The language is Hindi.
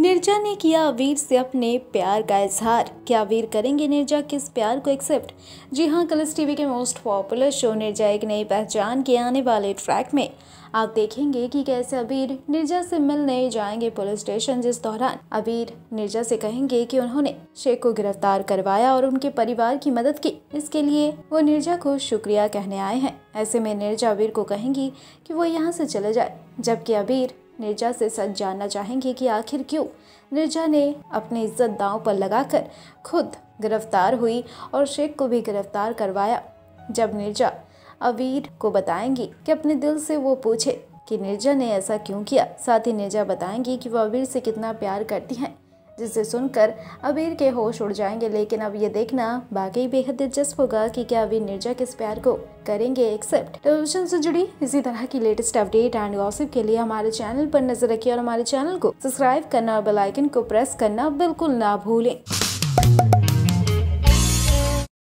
निर्जा ने किया वीर से अपने प्यार का इजहार। क्या वीर करेंगे निर्जा? किस प्यार को एक्सेप्ट जी हाँ कलर्स टीवी के मोस्ट पॉपुलर शो निर्जा एक नई पहचान के आने वाले ट्रैक में। आप देखेंगे कि कैसे अबीर निर्जा से मिलने जाएँगे पुलिस स्टेशन जिस दौरान। अबीर निर्जा से कहेंगे कि उन्होंने शेख को गिरफ़्तार करवाया और उनके परिवार की मदद की। इसके लिए वो निर्जा को शुक्रिया कहने आए हैं। ऐसे में निर्जा अबीर को कहेंगी कि वो यहाँ से चले जाए, जबकि अबीर निर्जा से सच जानना चाहेंगे कि आखिर क्यों? निर्जा ने अपने इज़्ज़त दांव पर लगाकर खुद गिरफ़्तार हुई और शेख को भी गिरफ़्तार करवाया। जब निर्जा अवीर को बताएँगी कि अपने दिल से वो पूछे कि निर्जा ने ऐसा क्यों किया, साथ ही निर्जा बताएँगी कि वो अवीर से कितना प्यार करती हैं। जिसे सुनकर अबीर के होश उड़ जाएँगे। लेकिन अब ये देखना बाकी बेहद दिलचस्प होगा कि क्या अबीर निर्जा किस प्यार को करेंगे एक्सेप्ट टेलीविज़न से जुड़ी इसी तरह की लेटेस्ट अपडेट एंड गॉसिप के लिए हमारे चैनल पर नज़र रखिए और हमारे चैनल को सब्सक्राइब करना और बेलाइकन को प्रेस करना बिल्कुल ना भूलें।